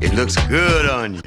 It looks good on you.